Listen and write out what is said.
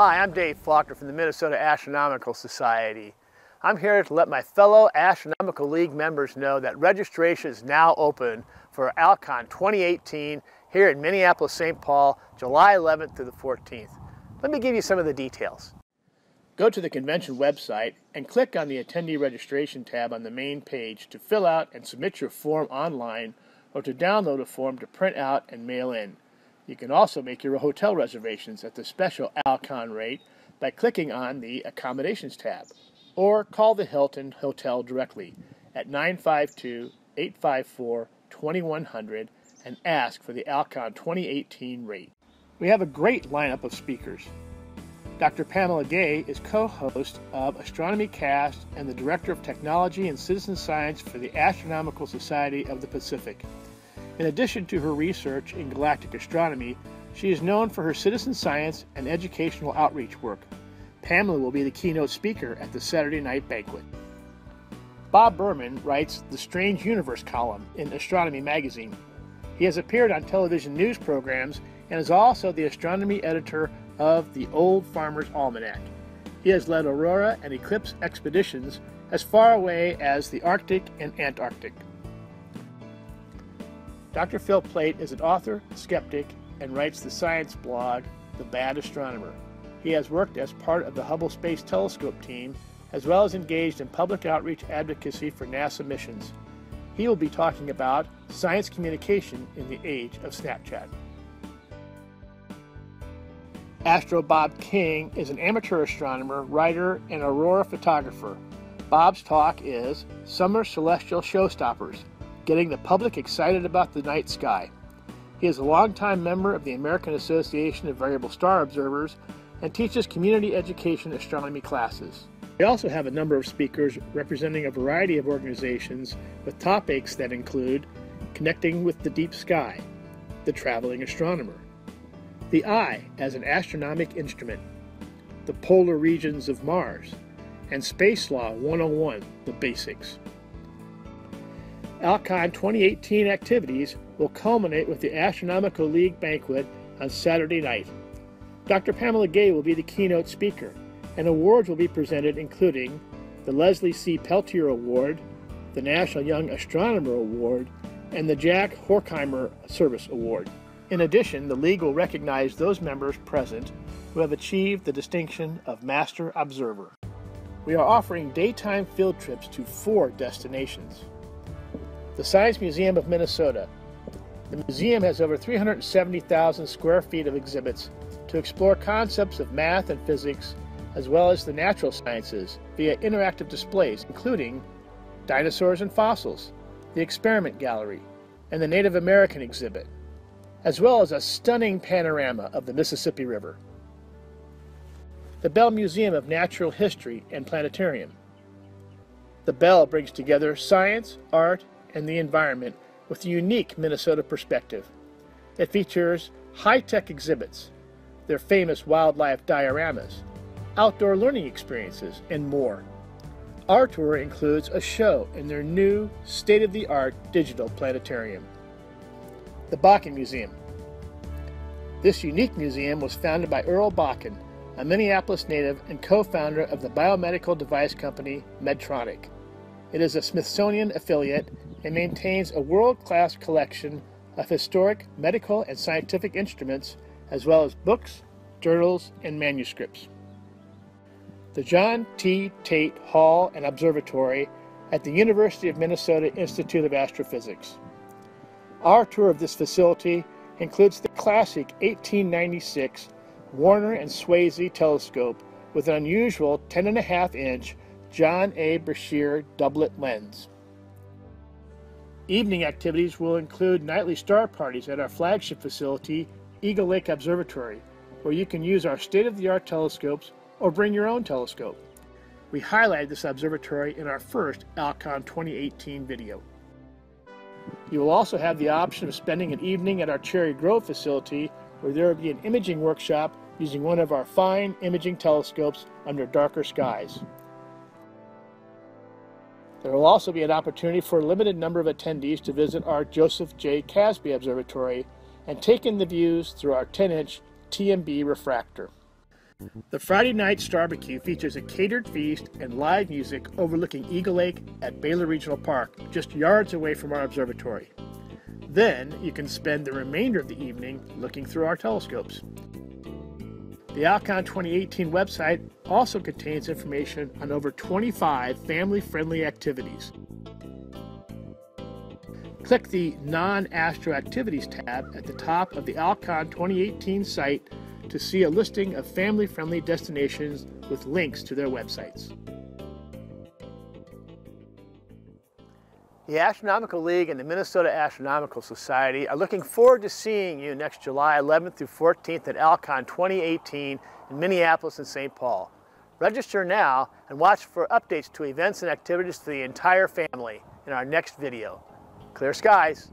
Hi, I'm Dave Faulkner from the Minnesota Astronomical Society. I'm here to let my fellow Astronomical League members know that registration is now open for ALCON 2018 here in Minneapolis, St. Paul, July 11th through the 14th. Let me give you some of the details. Go to the convention website and click on the attendee registration tab on the main page to fill out and submit your form online or to download a form to print out and mail in. You can also make your hotel reservations at the special Alcon rate by clicking on the Accommodations tab or call the Hilton Hotel directly at 952 854 2100 and ask for the Alcon 2018 rate. We have a great lineup of speakers. Dr. Pamela Gay is co host of Astronomy Cast and the Director of Technology and Citizen Science for the Astronomical Society of the Pacific. In addition to her research in galactic astronomy, she is known for her citizen science and educational outreach work. Pamela will be the keynote speaker at the Saturday night banquet. Bob Berman writes the Strange Universe column in Astronomy magazine. He has appeared on television news programs and is also the astronomy editor of the Old Farmer's Almanac. He has led aurora and eclipse expeditions as far away as the Arctic and Antarctic. Dr. Phil Plait is an author, skeptic, and writes the science blog, The Bad Astronomer. He has worked as part of the Hubble Space Telescope team, as well as engaged in public outreach advocacy for NASA missions. He will be talking about science communication in the age of Snapchat. Astro Bob King is an amateur astronomer, writer, and aurora photographer. Bob's talk is Summer Celestial Showstoppers Getting the Public Excited About the Night Sky. He is a longtime member of the American Association of Variable Star Observers and teaches community education astronomy classes. We also have a number of speakers representing a variety of organizations with topics that include connecting with the deep sky, the traveling astronomer, the eye as an astronomic instrument, the polar regions of Mars, and Space Law 101, the basics. Alcon 2018 activities will culminate with the Astronomical League banquet on Saturday night. Dr. Pamela Gay will be the keynote speaker, and awards will be presented including the Leslie C. Peltier Award, the National Young Astronomer Award, and the Jack Horkheimer Service Award. In addition, the League will recognize those members present who have achieved the distinction of Master Observer. We are offering daytime field trips to four destinations. The Science Museum of Minnesota. The museum has over 370,000 square feet of exhibits to explore concepts of math and physics, as well as the natural sciences via interactive displays, including dinosaurs and fossils, the experiment gallery, and the Native American exhibit as well as a stunning panorama of the Mississippi River. The Bell Museum of Natural History and Planetarium. The Bell brings together science, art, and the environment with a unique Minnesota perspective. It features high-tech exhibits, their famous wildlife dioramas, outdoor learning experiences, and more. Our tour includes a show in their new state-of-the-art digital planetarium the Bakken Museum. This unique museum was founded by Earl Bakken, a Minneapolis native and co-founder of the biomedical device company Medtronic. It is a Smithsonian affiliate and maintains a world-class collection of historic medical and scientific instruments as well as books, journals, and manuscripts. The John T. Tate Hall and Observatory at the University of Minnesota Institute of Astrophysics. Our tour of this facility includes the classic 1896 Warner and Swasey telescope with an unusual 10.5 inch John A. Brashear doublet lens. Evening activities will include nightly star parties at our flagship facility, Eagle Lake Observatory, where you can use our state-of-the-art telescopes or bring your own telescope. We highlighted this observatory in our first Alcon 2018 video. You will also have the option of spending an evening at our Cherry Grove facility where there will be an imaging workshop using one of our fine imaging telescopes under darker skies. There will also be an opportunity for a limited number of attendees to visit our Joseph J. Casey Observatory and take in the views through our 10-inch TMB refractor. The Friday night barbecue features a catered feast and live music overlooking Eagle Lake at Baylor Regional Park, just yards away from our observatory. Then you can spend the remainder of the evening looking through our telescopes. The Alcon 2018 website also contains information on over 25 family-friendly activities. Click the Non-Astro Activities tab at the top of the Alcon 2018 site to see a listing of family-friendly destinations with links to their websites. The Astronomical League and the Minnesota Astronomical Society are looking forward to seeing you next July 11th through 14th at Alcon 2018 in Minneapolis and St. Paul. Register now and watch for updates to events and activities for the entire family in our next video. Clear skies!